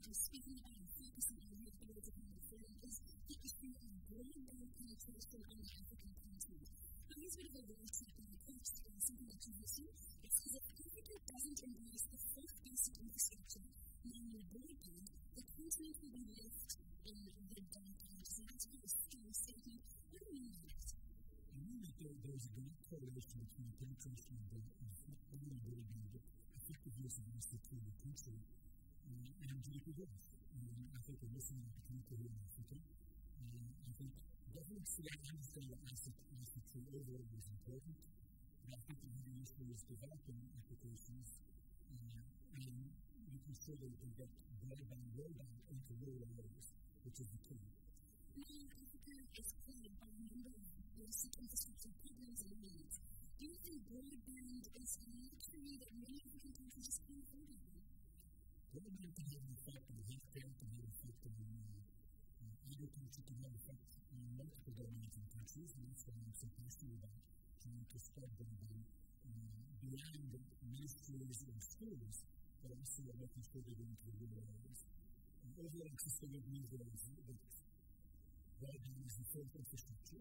just speaking about focusing on the areas of concern is focusing on broadband penetration on the African continent. Now, here's a bit of a workshop and approach to something that you will see. It says if Africa doesn't embrace the fourth basic infrastructure, namely broadband, the continent will be left in the dark ages. And that's quite a strong statement. What do you mean by that? I mean that there, there's a direct correlation between penetration of broadband and of the country and do it again. I think we're missing an opportunity here in Africa. Um, I think governments today understand that asset infrastructure overall is important. And I think the industry is developing applications uh, and making sure that we can get broadband rolled into rural areas, which is the key. Now, Africa is plagued by a number of basic infrastructure problems and needs. Do you think broadband is a luxury that many African countries just can't afford? probabilmente aveva un fatto di tempo, aveva fatto io conosciuto un fatto molto predominante in francese, adesso non so più solo, c'è anche scopo di Beyond ministries and schools, but also making sure they don't get realized. And overall system of leaders that Ramadan is the fourth infrastructure,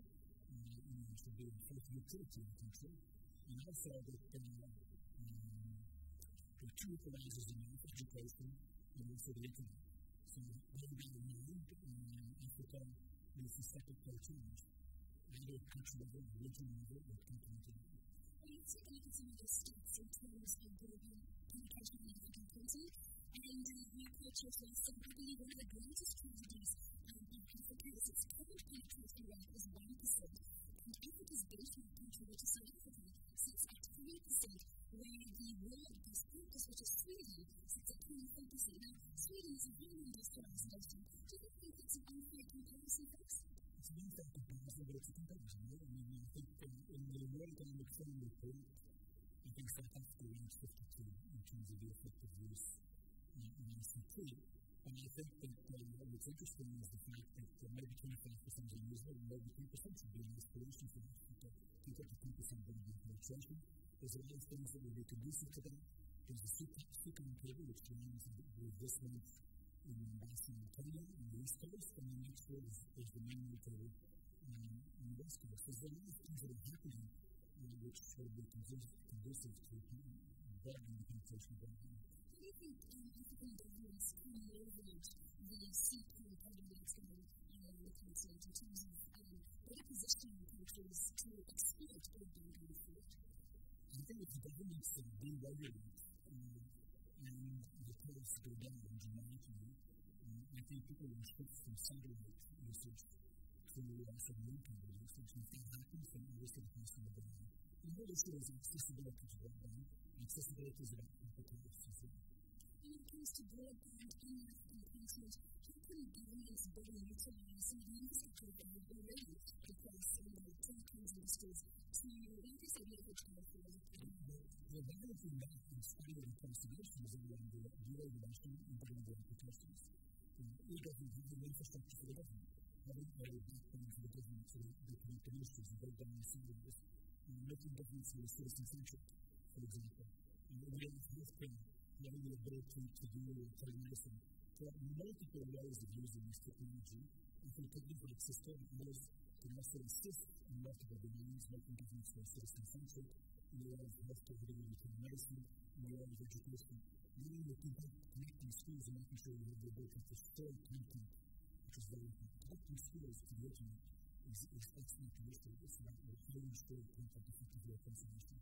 uh, you know, should be the fourth utility in the country, and also that uh, which equalizes the amount of education and also the internet. So there will be a need in Africa with a separate change, either at country level, region level, or continent level. Well, you've taken a the steps in terms of building communication in African content, and uh, you purchased last I believe one of the greatest tragedies the word this purpose which is Sweden, since it came from the Now, Sweden is a very industrialized nation. Do you think it's an unfair comparison, folks? It's an unfair comparison, but it's a comparison. I mean, I think in, in the World Economic Forum report, I think South Africa ranks 52 in terms of the effective use in ICT. And I think that um, what's interesting is the fact that uh, maybe 25% of using it, maybe 10% should be an aspiration for Africa to get to 10% by the administration. There's a lot of things that we need to do for today. There's a soup, soup on which means with this one in Boston, Kenya, on the East Coast, and the next one is, is the main table um, on the West Coast. There's a lot of things that are happening uh, which should be conducive to broadening the penetration of broadband. Do you think um, African governments can leverage the CP government and the Council in terms of um, their position I think if the governments uh, deregulate uh, and the costs go down dramatically, uh, I think people will shift from satellite usage to uh, kind of usage. If that happens, then obviously the cost will go down. The whole issue is accessibility to broadband. Accessibility is about competence as well. When it comes to broadband in African countries, how can governments better utilize some of the infrastructure they have already across of the telecoms industries to increase the? The balancing that in of the considerations around the and better the applications. E-government has an infrastructure for the government. Having a backbone for the government so that they can make initiatives and go down the silos making governments more citizen-centric, for example. And we have healthcare, having the ability to do telemedicine. There this technology. I think companies like and others we must insist on multiple domains, making difference to citizen centric, in the areas of healthcare, veterinary medicine, in the areas of education. Really looking at connecting schools and making sure we have the ability to store content, which is very important. Connecting schools to the internet is, is excellent to condition. It's about how you share content effectively across the nation.